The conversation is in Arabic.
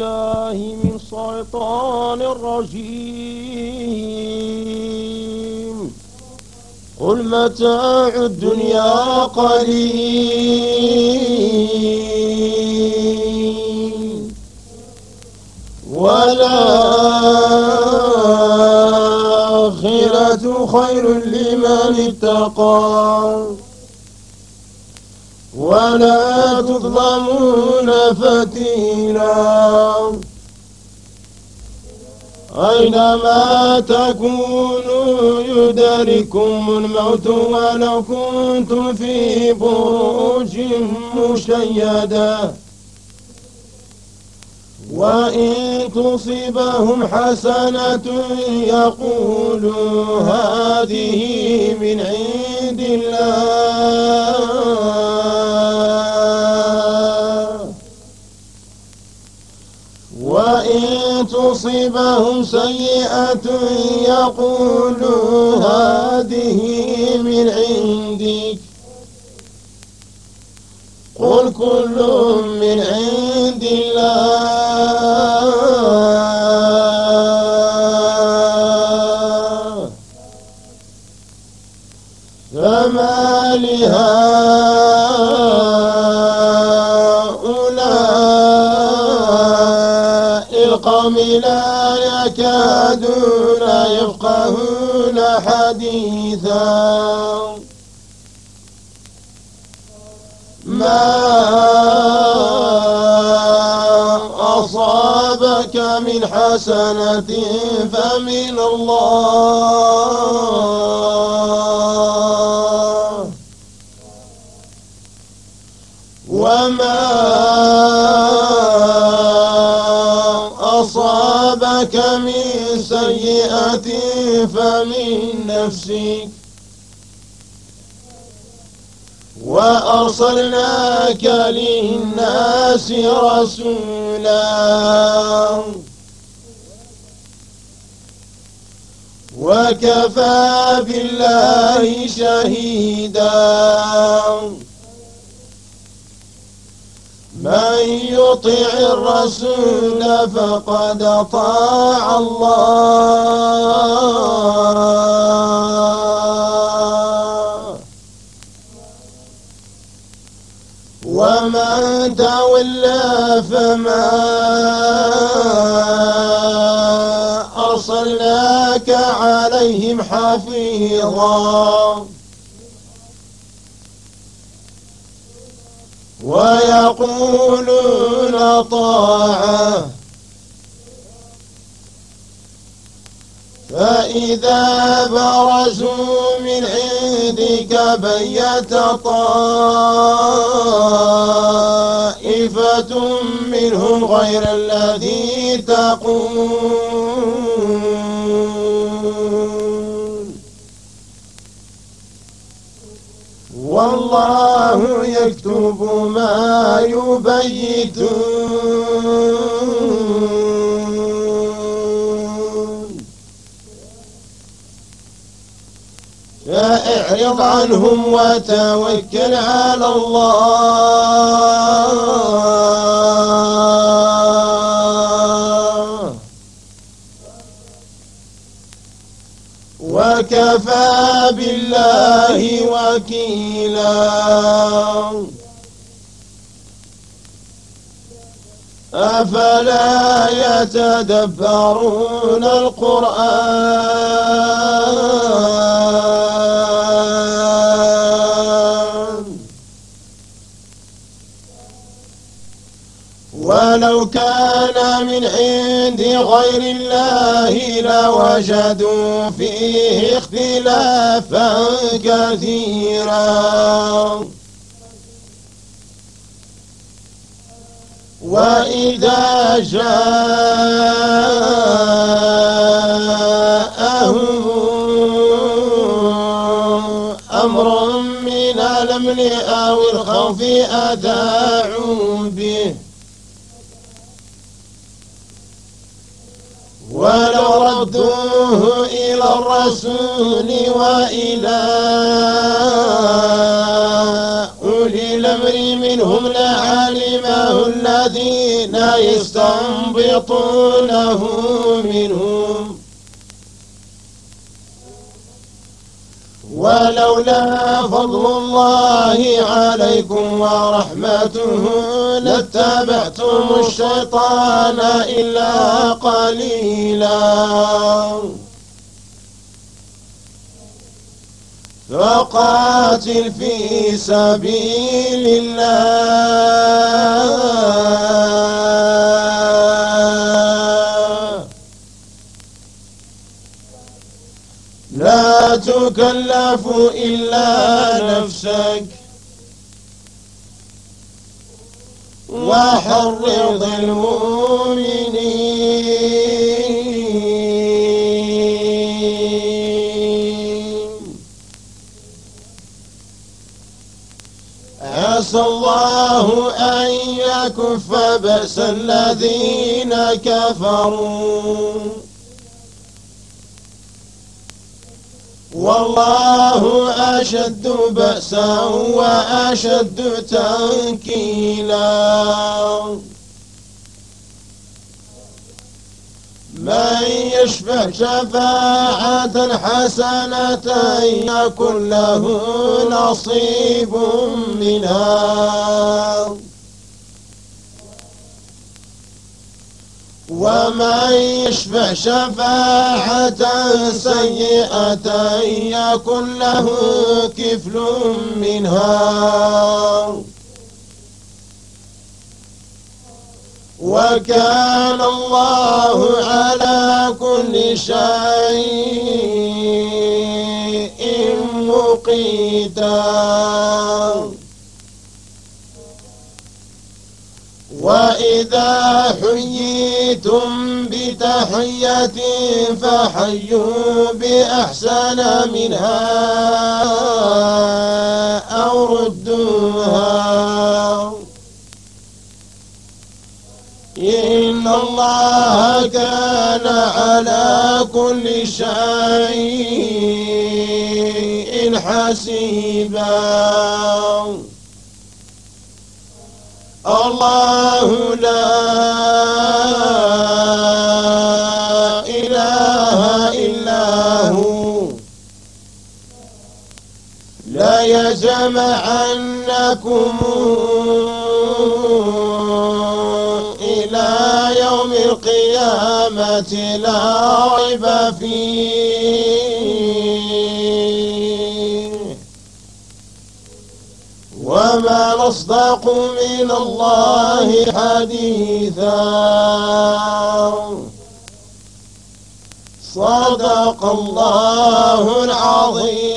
بالله من الشيطان الرجيم. قل متاع الدنيا قليل. والآخرة خير لمن اتقى. ولا تظلمون فتيلا أينما تكونوا يدركم الموت ولو كنتم في بروج مشيدة. وإن تصبهم حسنة يقولوا هذه من عند الله. تصبهم سيئة يقولوا هذه من عندك. قل كل من عند الله. فما لهؤلاء لا يكادون يفقهون حديثا. ما أصابك من حسنة فمن الله. أصابك من سيئة فمن نفسك. وأرسلناك للناس رسولا. وكفى بالله شهيدا. من يطع الرسول فقد أطاع الله. ومن تولى فما أرسلناك عليهم حفيظا. ويقولون طاعة. فإذا برزوا من عندك بيت طائفة منهم غير الذي تقول والله يكتب ما يبيتون فاعرض عنهم وتوكل على الله. وكفى بالله وكيلا. أفلا يتدبرون القرآن؟ ولو كان من عند غير الله لوجدوا فيه اختلافا كثيرا. وإذا جاءهم أمر من الأمن أو الخوف أذاعوا به. ولو ردوه إلى الرسول وإلى أولي الأمر منهم لعلمه الذين يستنبطونه منهم. ولولا فضل الله عليكم ورحمته لاتبعتم الشيطان إلا قليلا. فقاتل في سبيل الله. تكلف إلا نفسك. وحرض المؤمنين. عسى الله أن يكف بأس الذين كفروا. والله أشد بأسا وأشد تنكيلا. من يشفع شفاعة حسنة يكن له نصيب منها. ومن يشفع شفاعة سيئة يكن له كفل منها. وكان الله على كل شيء مقيتا. وإذا حييتم بتحية فحيوا بأحسن منها أو ردوها. إن الله كان على كل شيء حسيبا. الله لا إله إلا هو. لا يجمعنكم إلى يوم القيامة لا ريب فيه. نصدق من الله حديثا. صدق الله العظيم.